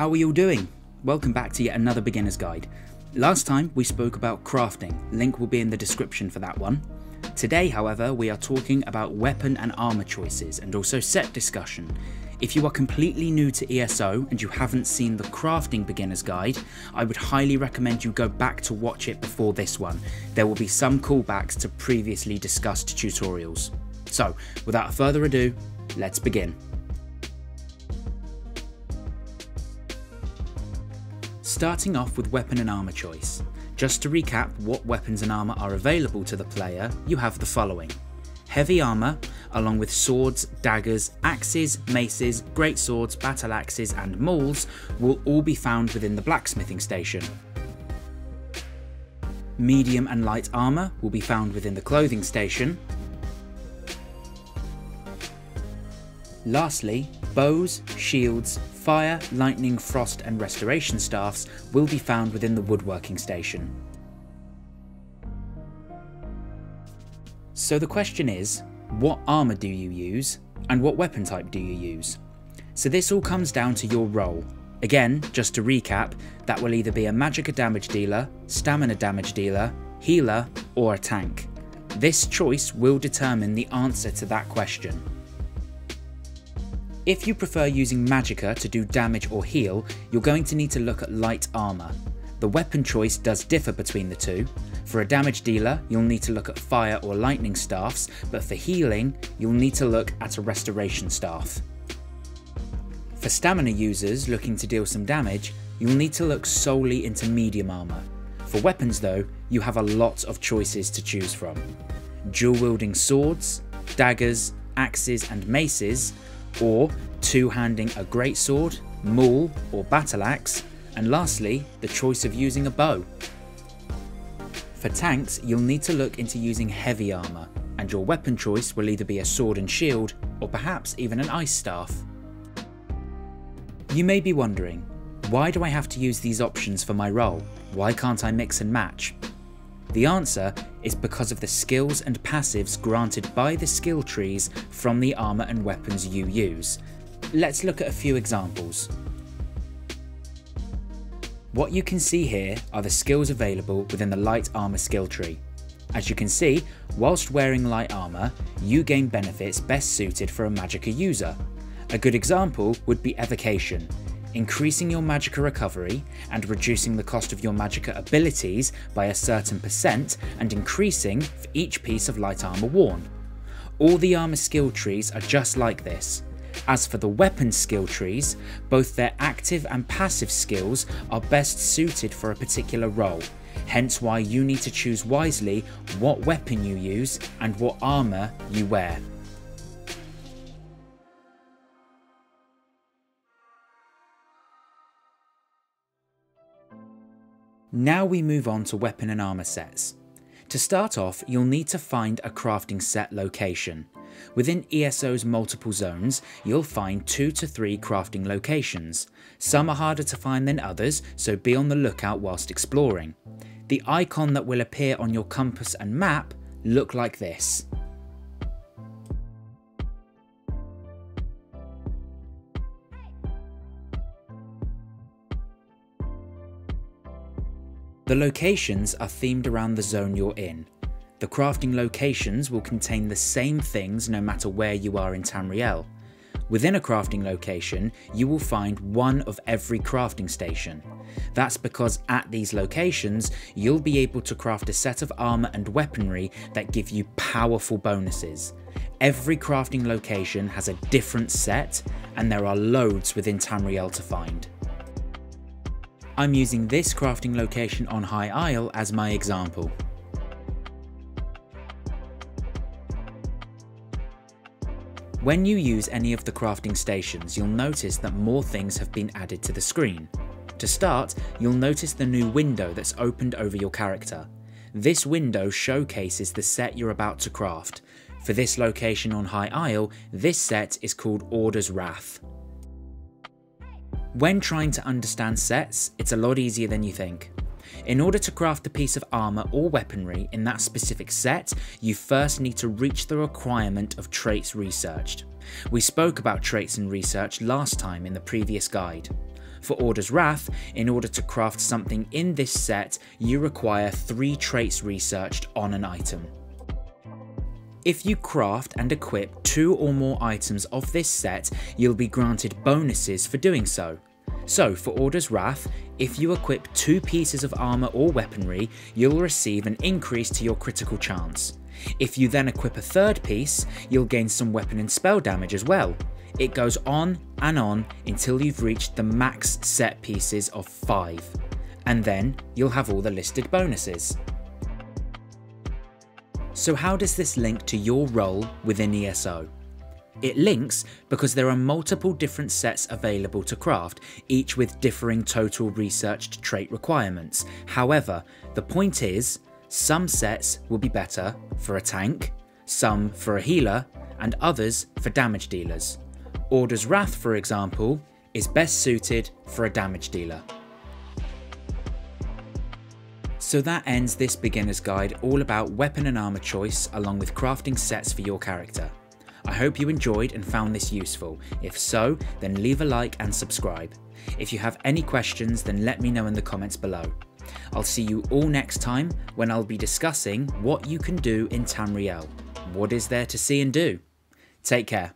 How are you all doing? Welcome back to yet another beginner's guide. Last time we spoke about crafting, link will be in the description for that one. Today however we are talking about weapon and armour choices and also set discussion. If you are completely new to ESO and you haven't seen the crafting beginner's guide, I would highly recommend you go back to watch it before this one. There will be some callbacks to previously discussed tutorials. So without further ado, let's begin. Starting off with weapon and armour choice. Just to recap what weapons and armour are available to the player, you have the following. Heavy armour, along with swords, daggers, axes, maces, great swords, battle axes and mauls will all be found within the blacksmithing station. Medium and light armour will be found within the clothing station. Lastly, bows, shields, fire, lightning, frost and restoration staffs will be found within the woodworking station. So the question is, what armour do you use and what weapon type do you use? So this all comes down to your role. Again, just to recap, that will either be a magicka damage dealer, stamina damage dealer, healer or a tank. This choice will determine the answer to that question. If you prefer using Magicka to do damage or heal, you're going to need to look at light armour. The weapon choice does differ between the two. For a damage dealer, you'll need to look at fire or lightning staffs, but for healing, you'll need to look at a restoration staff. For stamina users looking to deal some damage, you'll need to look solely into medium armour. For weapons though, you have a lot of choices to choose from. Dual wielding swords, daggers, axes and maces or two-handing a greatsword, maul or battle axe, and lastly, the choice of using a bow. For tanks, you'll need to look into using heavy armour, and your weapon choice will either be a sword and shield, or perhaps even an ice staff. You may be wondering, why do I have to use these options for my role? Why can't I mix and match? The answer is because of the skills and passives granted by the skill trees from the armour and weapons you use. Let's look at a few examples. What you can see here are the skills available within the light armour skill tree. As you can see, whilst wearing light armour, you gain benefits best suited for a magicka user. A good example would be evocation, increasing your magicka recovery and reducing the cost of your magicka abilities by a certain percent and increasing for each piece of light armour worn. All the armour skill trees are just like this. As for the weapon skill trees, both their active and passive skills are best suited for a particular role, hence why you need to choose wisely what weapon you use and what armour you wear. Now we move on to weapon and armour sets. To start off, you'll need to find a crafting set location. Within ESO's multiple zones, you'll find 2 to 3 crafting locations. Some are harder to find than others, so be on the lookout whilst exploring. The icon that will appear on your compass and map look like this. The locations are themed around the zone you're in. The crafting locations will contain the same things no matter where you are in Tamriel. Within a crafting location, you will find one of every crafting station. That's because at these locations, you'll be able to craft a set of armour and weaponry that give you powerful bonuses. Every crafting location has a different set, and there are loads within Tamriel to find. I'm using this crafting location on High Isle as my example. When you use any of the crafting stations, you'll notice that more things have been added to the screen. To start, you'll notice the new window that's opened over your character. This window showcases the set you're about to craft. For this location on High Isle, this set is called Order's Wrath. When trying to understand sets, it's a lot easier than you think. In order to craft a piece of armour or weaponry in that specific set, you first need to reach the requirement of traits researched. We spoke about traits and research last time in the previous guide. For Order's Wrath, in order to craft something in this set, you require 3 traits researched on an item. If you craft and equip two or more items of this set, you'll be granted bonuses for doing so. So for Order's Wrath, if you equip two pieces of armour or weaponry, you'll receive an increase to your critical chance. If you then equip a third piece, you'll gain some weapon and spell damage as well. It goes on and on until you've reached the max set pieces of 5, and then you'll have all the listed bonuses. So how does this link to your role within ESO? It links because there are multiple different sets available to craft, each with differing total researched trait requirements. However, the point is, some sets will be better for a tank, some for a healer, and others for damage dealers. Order's Wrath, for example, is best suited for a damage dealer. So that ends this beginner's guide all about weapon and armour choice along with crafting sets for your character. I hope you enjoyed and found this useful. If so, then leave a like and subscribe. If you have any questions, then let me know in the comments below. I'll see you all next time when I'll be discussing what you can do in Tamriel. What is there to see and do? Take care.